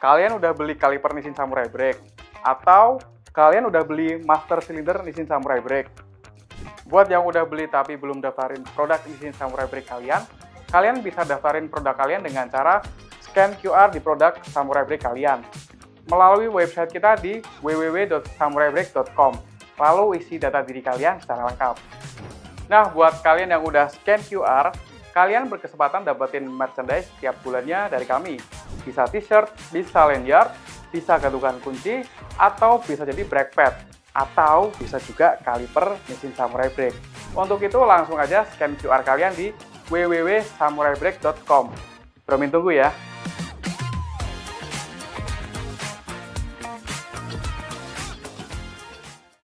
kalian udah beli kaliper Nissin Samurai Break atau kalian udah beli master cylinder Nissin Samurai Break. Buat yang udah beli tapi belum daftarin produk Nissin Samurai Break kalian, kalian bisa daftarin produk kalian dengan cara scan QR di produk Samurai Break kalian melalui website kita di www.samuraibreak.com. Lalu isi data diri kalian secara lengkap. Nah, buat kalian yang udah scan QR, kalian berkesempatan dapetin merchandise setiap bulannya dari kami. Bisa t-shirt, bisa lanyard, bisa gantungan kunci, atau bisa jadi brake pad, atau bisa juga kaliper mesin samurai brake. Untuk itu langsung aja scan QR kalian di www.samuraibreak.com. Promin tunggu ya.